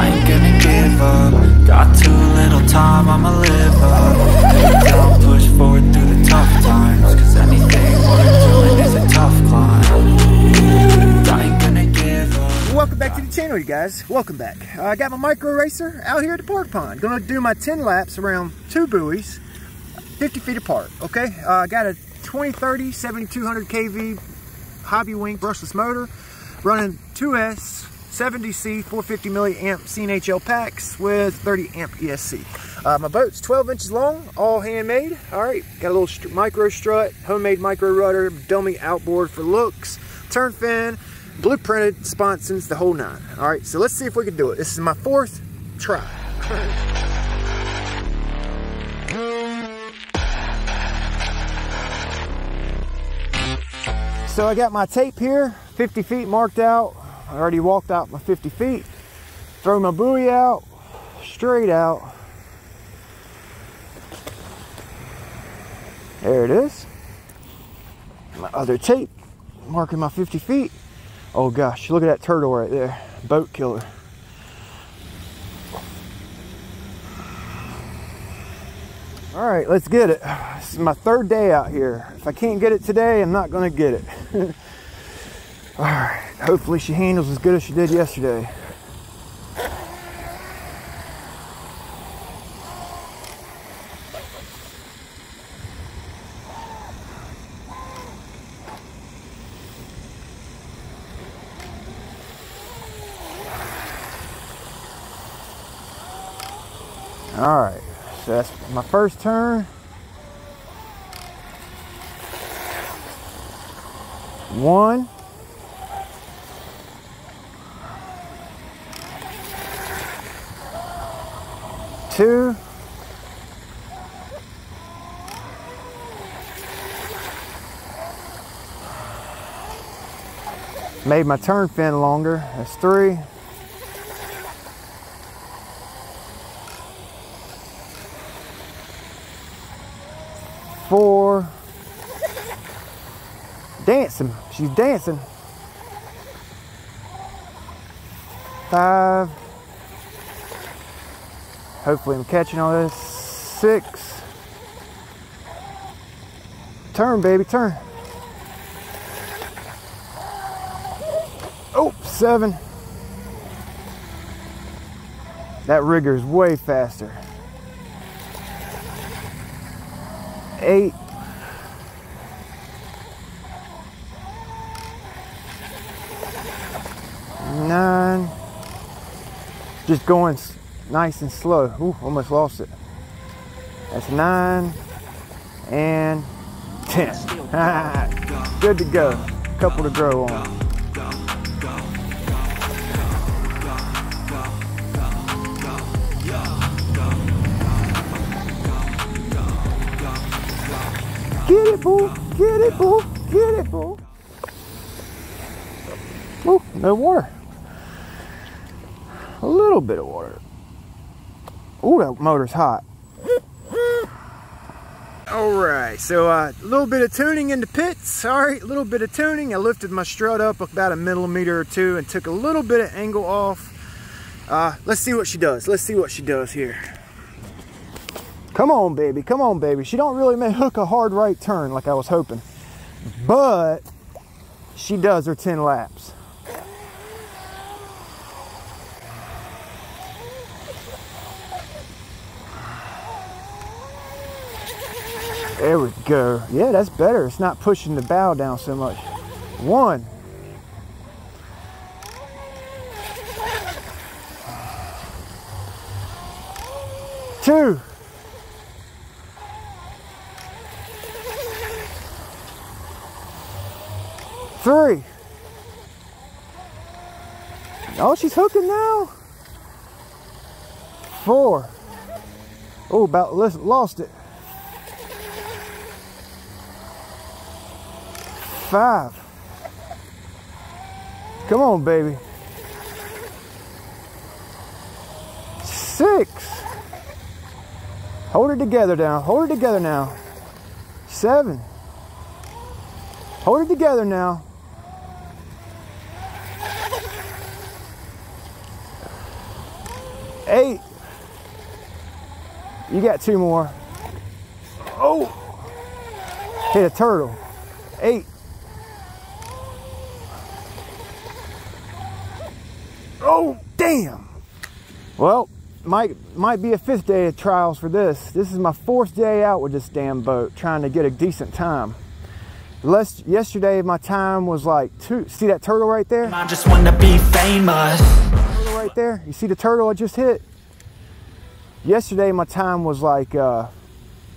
I ain't gonna give up Got too little time, I'ma live up Don't push forward through the tough times Cause anything worth doing is a tough climb Welcome back to the channel, you guys. Welcome back. Uh, I got my micro racer out here at the park pond. Gonna do my 10 laps around two buoys, 50 feet apart, okay? Uh, I got a 2030 7200 kV Hobbywing brushless motor running 2S 70C 450 milliamp CNHL packs with 30 amp ESC. Uh, my boat's 12 inches long, all handmade. All right, got a little micro strut, homemade micro rudder, dummy outboard for looks, turn fin, blueprinted sponsons, the whole nine. All right, so let's see if we can do it. This is my fourth try. So I got my tape here, 50 feet marked out. I already walked out my 50 feet. Throw my buoy out, straight out. There it is. My other tape marking my 50 feet. Oh gosh, look at that turtle right there. Boat killer. All right, let's get it. This is my third day out here. If I can't get it today, I'm not gonna get it. All right, hopefully she handles as good as she did yesterday. All right, so that's my first turn. One. Two. Made my turn fin longer. That's three. four. Dancing. She's dancing. Five. Hopefully I'm catching all this. Six. Turn, baby, turn. Oh, seven. That rigger is way faster. eight. Nine. Just going nice and slow. Ooh, almost lost it. That's nine and ten. Good to go. Couple to grow on. Get it, boo. Get it, boo. Get it, boo. Oh, no water. A little bit of water. Oh, that motor's hot. All right, so a uh, little bit of tuning in the pits. All right, a little bit of tuning. I lifted my strut up about a millimeter or two and took a little bit of angle off. Uh, let's see what she does. Let's see what she does here. Come on, baby. Come on, baby. She don't really make hook a hard right turn like I was hoping. But she does her 10 laps. There we go. Yeah, that's better. It's not pushing the bow down so much. One. Two. Three. Oh, she's hooking now. Four. Oh, about lost it. Five. Come on, baby. Six. Hold it together now. Hold it together now. Seven. Hold it together now. eight. You got two more. Oh, hit a turtle. Eight. Oh, damn. Well, might might be a fifth day of trials for this. This is my fourth day out with this damn boat, trying to get a decent time. Less, yesterday my time was like two. See that turtle right there? I just wanna be famous. Turtle right there. You see the turtle I just hit? Yesterday my time was like uh,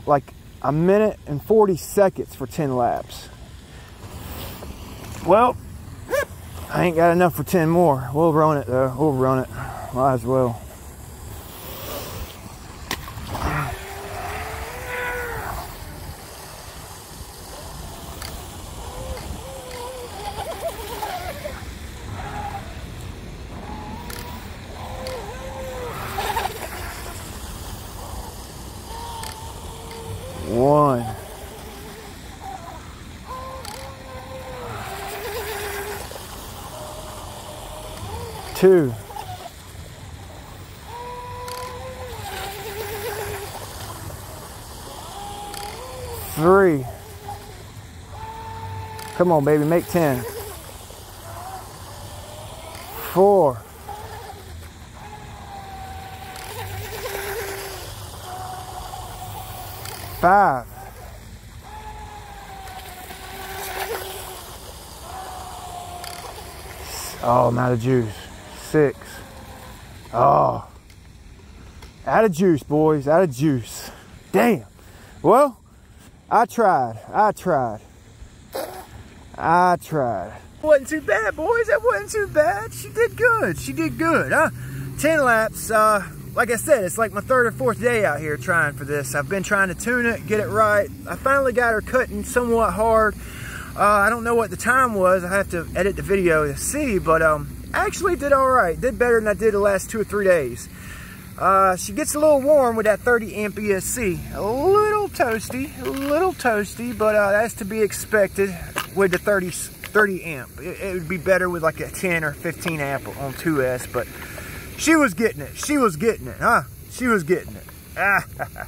like a minute and 40 seconds for 10 laps. Well, I ain't got enough for 10 more. We'll run it though. We'll run it. Might as well. One. Two. Three. Come on, baby, make 10. Four. Five. Oh, out of juice. Six. Oh. Out of juice, boys. Out of juice. Damn. Well, I tried. I tried. I tried. Wasn't too bad, boys. That wasn't too bad. She did good. She did good, huh? 10 laps. Uh, like I said, it's like my third or fourth day out here trying for this. I've been trying to tune it, get it right. I finally got her cutting somewhat hard. Uh, I don't know what the time was. I have to edit the video to see, but um, actually did all right. Did better than I did the last two or three days. Uh, she gets a little warm with that 30 amp ESC. A little toasty, a little toasty, but uh, that's to be expected with the 30, 30 amp. It, it would be better with like a 10 or 15 amp on 2S, but she was getting it. She was getting it, huh? She was getting it.